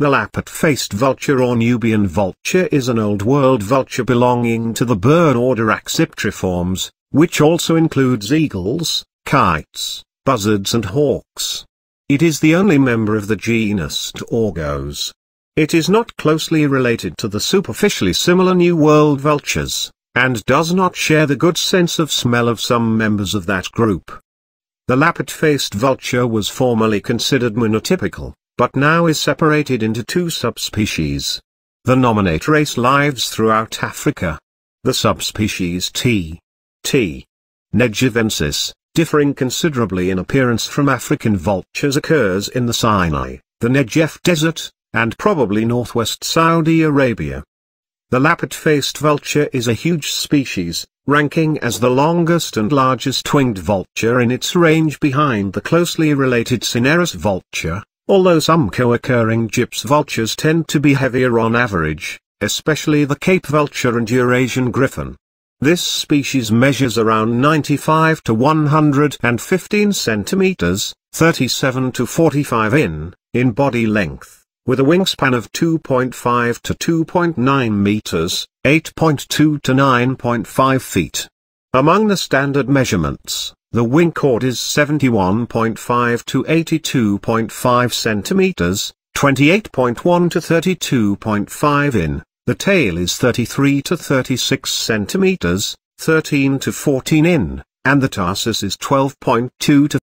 The lappet-faced vulture or Nubian vulture is an Old World vulture belonging to the bird order Accipitriformes, which also includes eagles, kites, buzzards and hawks. It is the only member of the genus Torgos. It is not closely related to the superficially similar New World vultures, and does not share the good sense of smell of some members of that group. The lappet-faced vulture was formerly considered monotypical, but now is separated into two subspecies. The nominate race lives throughout Africa. The subspecies T. T. negevensis, differing considerably in appearance from African vultures occurs in the Sinai, the Negev Desert, and probably northwest Saudi Arabia. The lappet-faced vulture is a huge species, ranking as the longest and largest winged vulture in its range behind the closely related Cinereous vulture, although some co-occurring gyps vultures tend to be heavier on average, especially the Cape vulture and Eurasian griffon. This species measures around 95 to 115 centimeters, 37 to 45 in, in body length, with a wingspan of 2.5 to 2.9 meters, 8.2 to 9.5 feet. Among the standard measurements, the wing chord is 71.5 to 82.5 centimeters, 28.1 to 32.5 in. The tail is 33 to 36 centimeters, 13 to 14 in, and the tarsus is 12.2 to